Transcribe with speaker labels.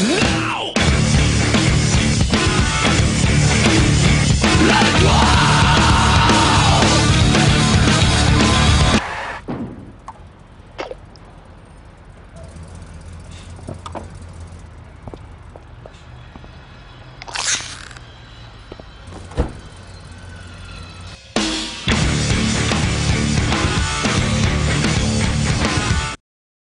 Speaker 1: Yeah!